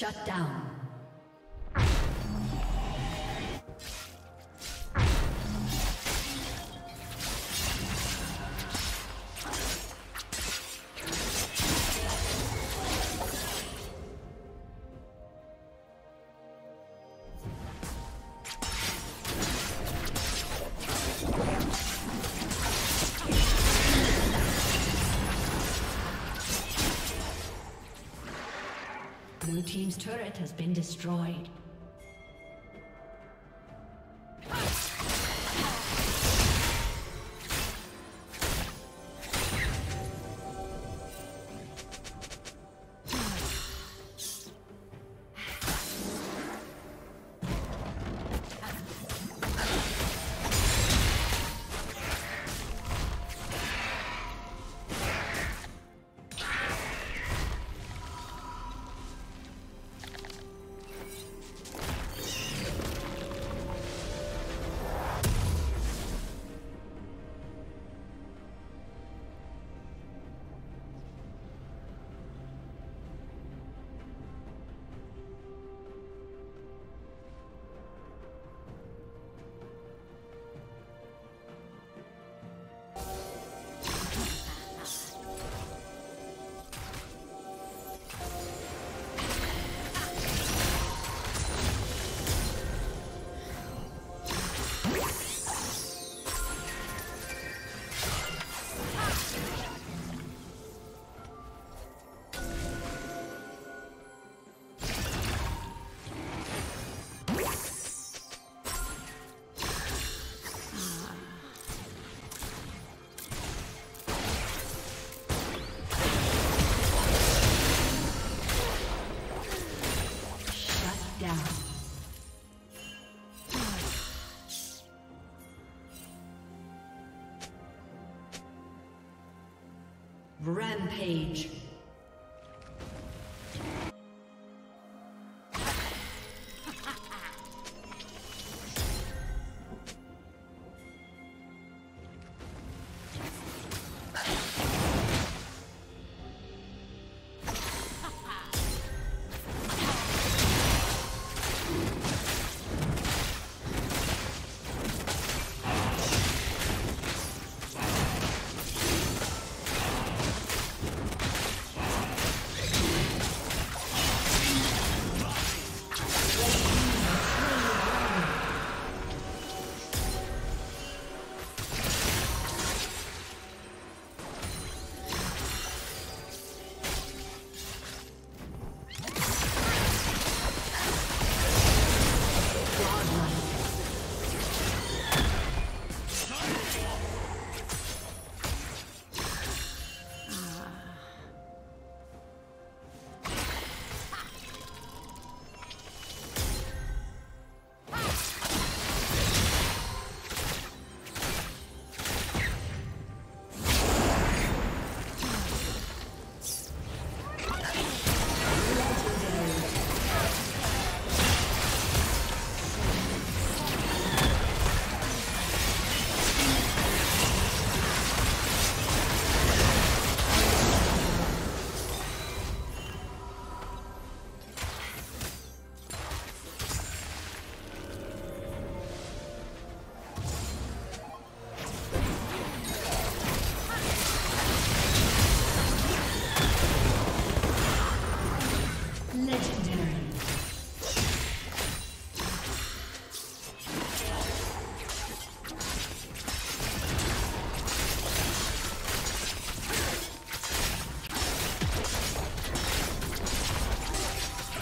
Shut down. Destroyed. Rampage.